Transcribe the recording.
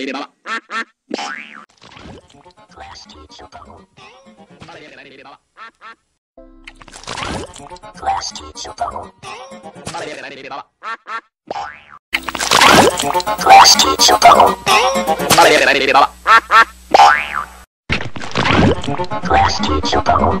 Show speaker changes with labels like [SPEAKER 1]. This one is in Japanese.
[SPEAKER 1] れれば。Plastic Chocobo. Plastic Chocobo. Plastic Chocobo.